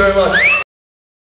very much.